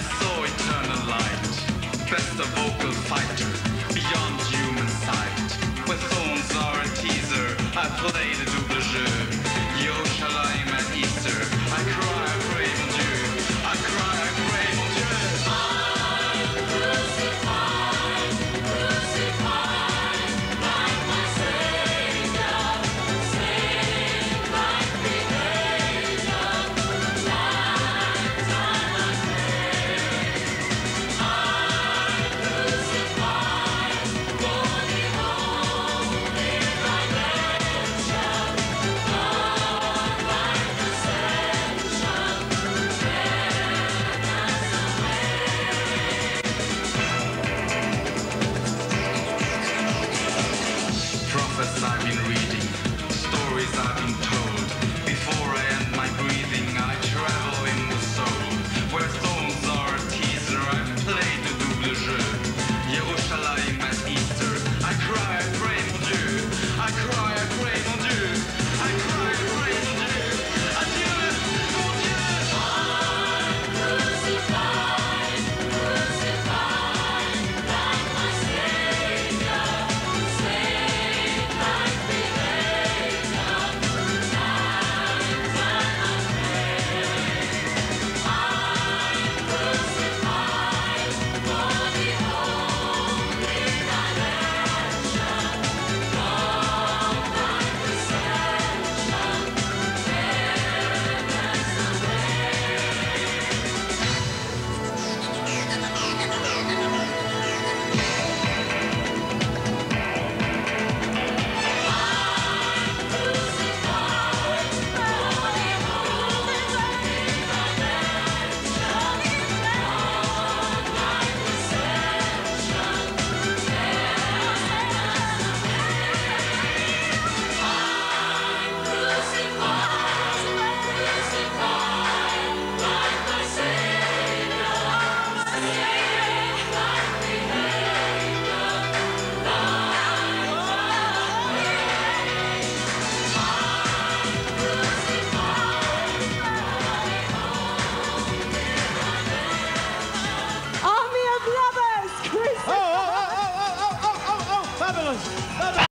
I saw eternal light, best of vocal fighters, beyond human sight. Are a teaser, I played fabulous.